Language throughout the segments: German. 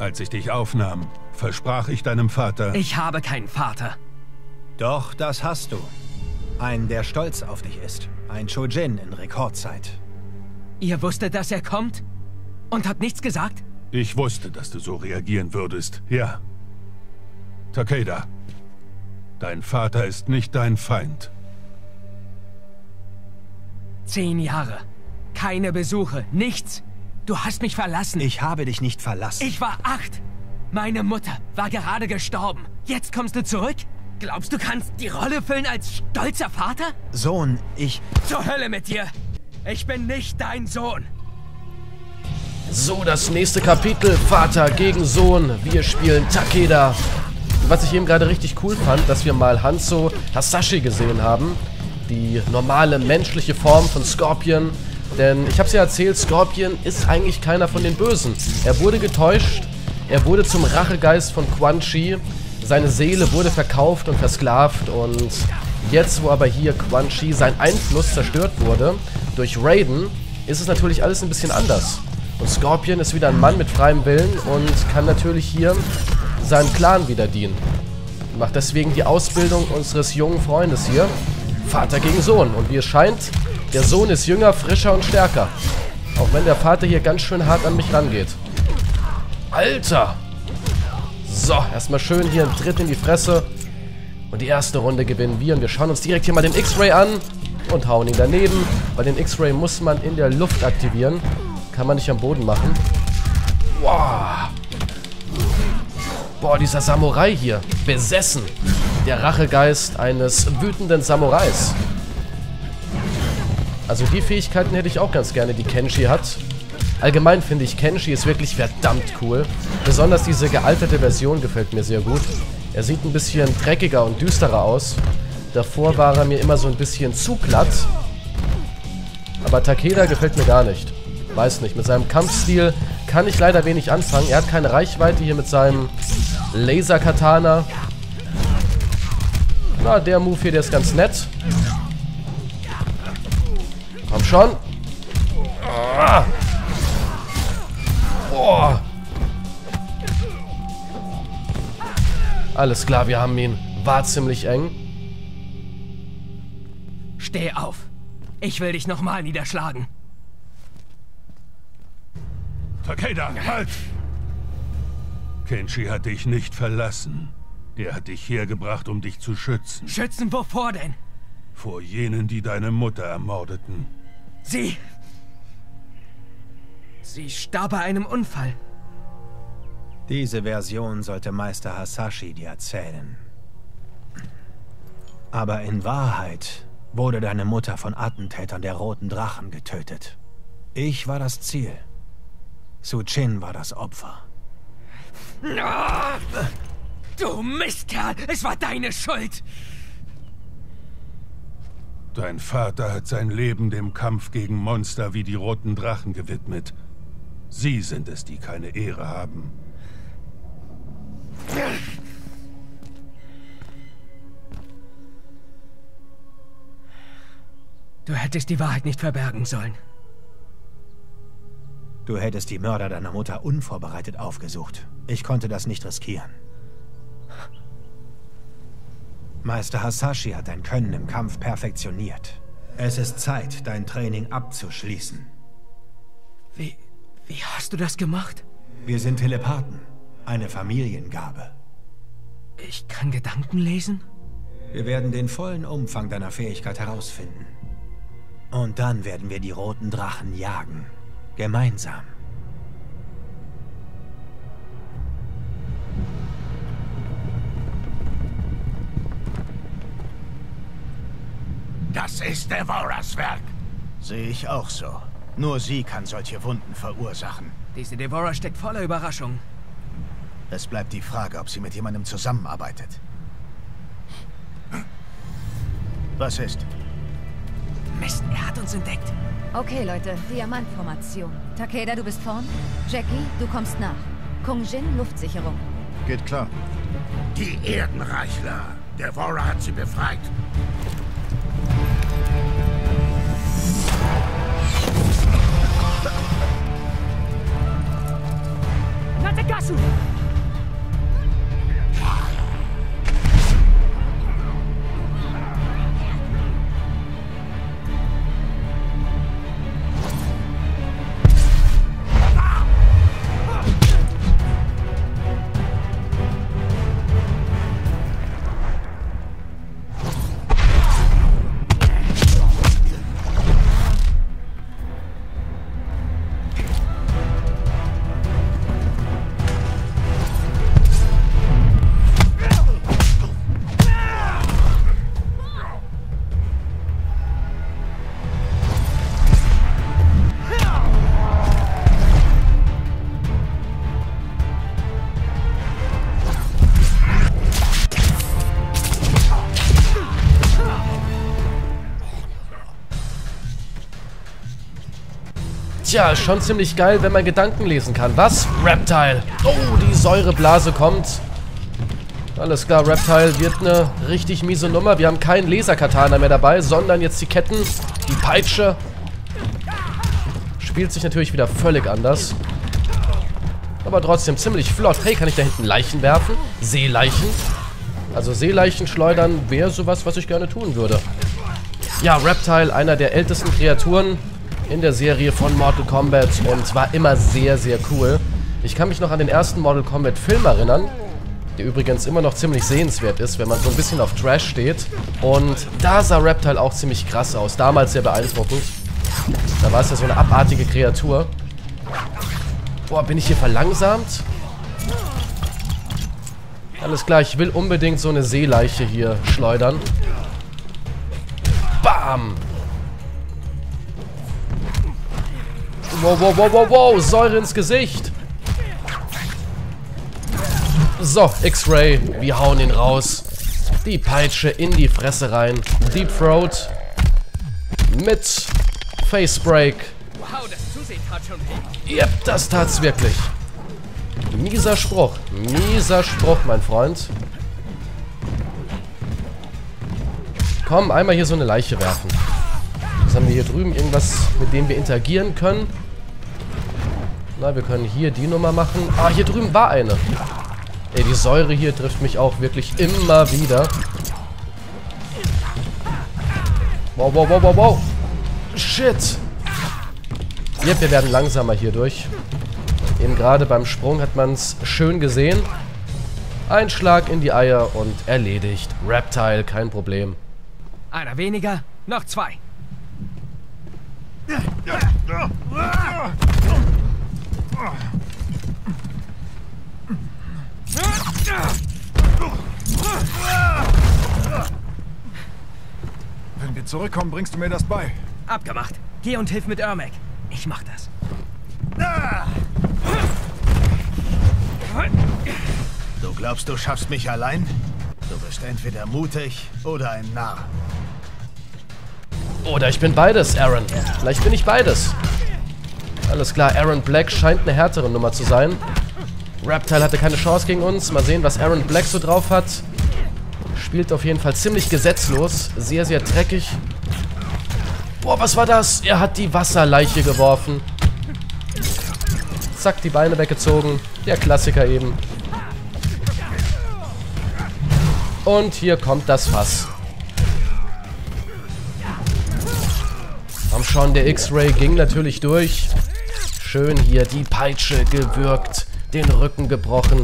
Als ich dich aufnahm, versprach ich deinem Vater... Ich habe keinen Vater. Doch, das hast du. Einen, der stolz auf dich ist. Ein Chojin in Rekordzeit. Ihr wusstet, dass er kommt? Und habt nichts gesagt? Ich wusste, dass du so reagieren würdest, ja. Takeda, dein Vater ist nicht dein Feind. Zehn Jahre. Keine Besuche, nichts. Du hast mich verlassen. Ich habe dich nicht verlassen. Ich war acht. Meine Mutter war gerade gestorben. Jetzt kommst du zurück? Glaubst du kannst die Rolle füllen als stolzer Vater? Sohn, ich... Zur Hölle mit dir! Ich bin nicht dein Sohn! So, das nächste Kapitel, Vater gegen Sohn. Wir spielen Takeda. Was ich eben gerade richtig cool fand, dass wir mal Hanzo Hasashi gesehen haben. Die normale menschliche Form von Scorpion. Denn ich habe es ja erzählt, Scorpion ist eigentlich keiner von den Bösen. Er wurde getäuscht. Er wurde zum Rachegeist von Quan Chi. Seine Seele wurde verkauft und versklavt. Und jetzt, wo aber hier Quan Chi sein Einfluss zerstört wurde, durch Raiden, ist es natürlich alles ein bisschen anders. Und Scorpion ist wieder ein Mann mit freiem Willen und kann natürlich hier seinem Clan wieder dienen. Macht deswegen die Ausbildung unseres jungen Freundes hier. Vater gegen Sohn. Und wie es scheint, der Sohn ist jünger, frischer und stärker. Auch wenn der Vater hier ganz schön hart an mich rangeht. Alter! So, erstmal schön hier ein Tritt in die Fresse. Und die erste Runde gewinnen wir. Und wir schauen uns direkt hier mal den X-Ray an. Und hauen ihn daneben. Weil den X-Ray muss man in der Luft aktivieren. Kann man nicht am Boden machen. Wow. Boah, dieser Samurai hier. Besessen. Der Rachegeist eines wütenden Samurais. Also die Fähigkeiten hätte ich auch ganz gerne, die Kenshi hat. Allgemein finde ich, Kenshi ist wirklich verdammt cool. Besonders diese gealterte Version gefällt mir sehr gut. Er sieht ein bisschen dreckiger und düsterer aus. Davor war er mir immer so ein bisschen zu glatt. Aber Takeda gefällt mir gar nicht. Weiß nicht, mit seinem Kampfstil kann ich leider wenig anfangen. Er hat keine Reichweite hier mit seinem Laser-Katana. Na, der Move hier, der ist ganz nett. Komm schon. Ah. Boah. Alles klar, wir haben ihn. War ziemlich eng. Steh auf. Ich will dich nochmal niederschlagen. Takeda, halt! Kenshi hat dich nicht verlassen. Er hat dich hergebracht, um dich zu schützen. Schützen wovor denn? Vor jenen, die deine Mutter ermordeten. Sie... Sie starb bei einem Unfall. Diese Version sollte Meister Hasashi dir erzählen. Aber in Wahrheit wurde deine Mutter von Attentätern der Roten Drachen getötet. Ich war das Ziel. Su Chin war das Opfer. Du Mistkerl! Es war deine Schuld! Dein Vater hat sein Leben dem Kampf gegen Monster wie die Roten Drachen gewidmet. Sie sind es, die keine Ehre haben. Du hättest die Wahrheit nicht verbergen sollen. Du hättest die Mörder deiner Mutter unvorbereitet aufgesucht. Ich konnte das nicht riskieren. Meister Hasashi hat dein Können im Kampf perfektioniert. Es ist Zeit, dein Training abzuschließen. Wie, wie hast du das gemacht? Wir sind Telepathen. Eine Familiengabe. Ich kann Gedanken lesen? Wir werden den vollen Umfang deiner Fähigkeit herausfinden. Und dann werden wir die roten Drachen jagen. Gemeinsam. Das ist Devoras Werk. Sehe ich auch so. Nur sie kann solche Wunden verursachen. Diese Devora steckt voller Überraschungen. Es bleibt die Frage, ob sie mit jemandem zusammenarbeitet. Was ist? Mist, er hat uns entdeckt. Okay, Leute, Diamantformation. Takeda, du bist vorn. Jackie, du kommst nach. Kung Jin, Luftsicherung. Geht klar. Die Erdenreichler. Devora hat sie befreit. Katagasu! Tja, schon ziemlich geil, wenn man Gedanken lesen kann. Was? Reptile. Oh, die Säureblase kommt. Alles klar, Reptile wird eine richtig miese Nummer. Wir haben keinen Laserkatana mehr dabei, sondern jetzt die Ketten, die Peitsche. Spielt sich natürlich wieder völlig anders. Aber trotzdem ziemlich flott. Hey, kann ich da hinten Leichen werfen? Seeleichen? Also Seeleichen schleudern wäre sowas, was ich gerne tun würde. Ja, Reptile, einer der ältesten Kreaturen in der Serie von Mortal Kombat und war immer sehr, sehr cool. Ich kann mich noch an den ersten Mortal Kombat Film erinnern, der übrigens immer noch ziemlich sehenswert ist, wenn man so ein bisschen auf Trash steht. Und da sah Reptile auch ziemlich krass aus, damals sehr beeindruckend. Da war es ja so eine abartige Kreatur. Boah, bin ich hier verlangsamt? Alles klar, ich will unbedingt so eine Seeleiche hier schleudern. Bam! Wow, wow, wow, wow, wow. Säure ins Gesicht. So, X-Ray. Wir hauen ihn raus. Die Peitsche in die Fresse rein. Deep Throat. Mit Face Break. Wow, das Zusehen tat schon weh. Yep, das tat's wirklich. Mieser Spruch. Mieser Spruch, mein Freund. Komm, einmal hier so eine Leiche werfen. Was haben wir hier drüben? Irgendwas, mit dem wir interagieren können? Na, wir können hier die Nummer machen. Ah, hier drüben war eine. Ey, die Säure hier trifft mich auch wirklich immer wieder. Wow, wow, wow, wow, wow. Shit. Yep, wir werden langsamer hier durch. Eben gerade beim Sprung hat man es schön gesehen. Ein Schlag in die Eier und erledigt. Reptile, kein Problem. Einer weniger, noch zwei. Wenn wir zurückkommen, bringst du mir das bei. Abgemacht. Geh und hilf mit Ermac. Ich mach das. Du glaubst, du schaffst mich allein? Du bist entweder mutig oder ein Narr. Oder ich bin beides, Aaron. Vielleicht bin ich beides. Alles klar, Aaron Black scheint eine härtere Nummer zu sein. Reptile hatte keine Chance gegen uns. Mal sehen, was Aaron Black so drauf hat. Spielt auf jeden Fall ziemlich gesetzlos. Sehr, sehr dreckig. Boah, was war das? Er hat die Wasserleiche geworfen. Zack, die Beine weggezogen. Der Klassiker eben. Und hier kommt das Fass. Komm schon, der X-Ray ging natürlich durch. Schön hier die Peitsche gewürgt, den Rücken gebrochen,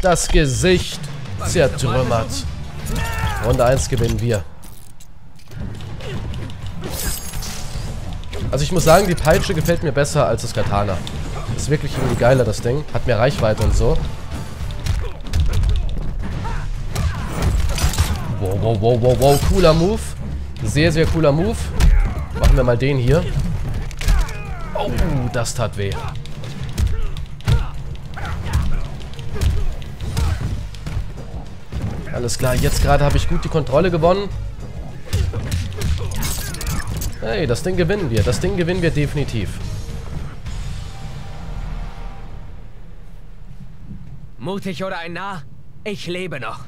das Gesicht zertrümmert. Runde 1 gewinnen wir. Also ich muss sagen, die Peitsche gefällt mir besser als das Katana. Ist wirklich irgendwie geiler, das Ding. Hat mehr Reichweite und so. Wow, wow, wow, wow, wow. Cooler Move. Sehr, sehr cooler Move. Machen wir mal den hier. Oh, das tat weh. Alles klar, jetzt gerade habe ich gut die Kontrolle gewonnen. Hey, das Ding gewinnen wir. Das Ding gewinnen wir definitiv. Mutig oder ein Narr? Ich lebe noch.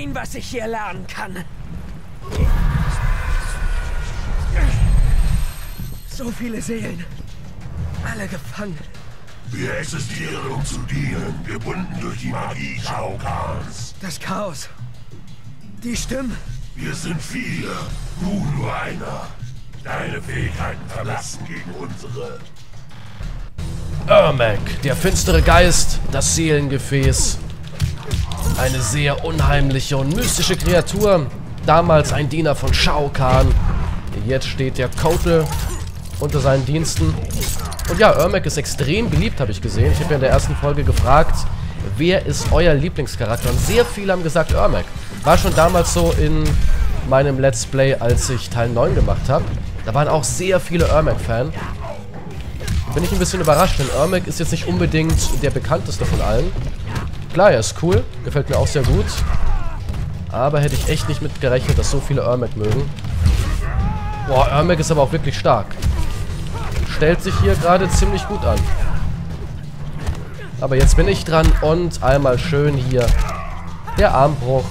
Sehen, was ich hier lernen kann. So viele Seelen. Alle gefangen. Wir existieren, um zu dienen, gebunden durch die Magie Shao Kahns. Das Chaos. Die Stimmen. Wir sind viele, du nur einer. Deine Fähigkeiten verlassen gegen unsere. Ermac, der finstere Geist, das Seelengefäß. Eine sehr unheimliche und mystische Kreatur. Damals ein Diener von Shao Kahn. Jetzt steht der Kotel unter seinen Diensten. Und ja, Ermac ist extrem beliebt, habe ich gesehen. Ich habe ja in der ersten Folge gefragt, wer ist euer Lieblingscharakter? Und sehr viele haben gesagt Ermac. War schon damals so in meinem Let's Play, als ich Teil 9 gemacht habe. Da waren auch sehr viele Ermac-Fan. Bin ich ein bisschen überrascht, denn Ermac ist jetzt nicht unbedingt der bekannteste von allen. Klar, er ist cool, gefällt mir auch sehr gut. Aber hätte ich echt nicht mit gerechnet, dass so viele Ermac mögen. Boah, Ermac ist aber auch wirklich stark. Stellt sich hier gerade ziemlich gut an. Aber jetzt bin ich dran und einmal schön hier der Armbruch.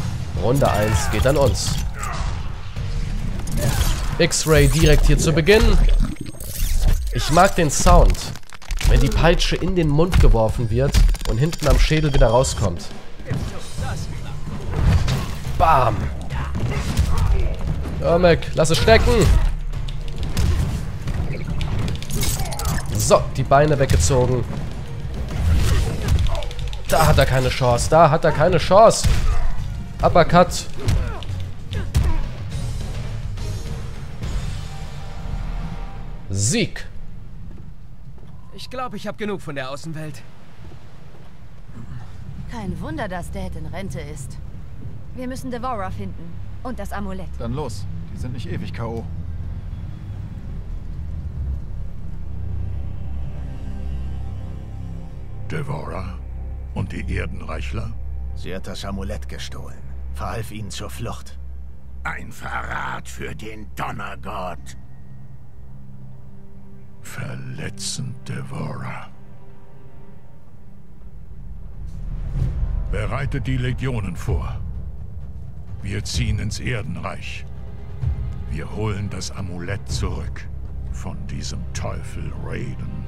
Runde 1 geht an uns. X-Ray direkt hier zu Beginn. Ich mag den Sound, wenn die Peitsche in den Mund geworfen wird und hinten am Schädel wieder rauskommt. Bam. Ermac, lass es stecken. So, die Beine weggezogen. Da hat er keine Chance. Da hat er keine Chance. Uppercut. Sieg. Ich glaube, ich habe genug von der Außenwelt. Kein Wunder, dass Dad in Rente ist. Wir müssen Devora finden. Und das Amulett. Dann los. Die sind nicht ewig K.O. Devora und die Erdenreichler? Sie hat das Amulett gestohlen. Verhalf ihnen zur Flucht. Ein Verrat für den Donnergott. Verletzend, Devora. Bereitet die Legionen vor. Wir ziehen ins Erdenreich. Wir holen das Amulett zurück von diesem Teufel Raiden.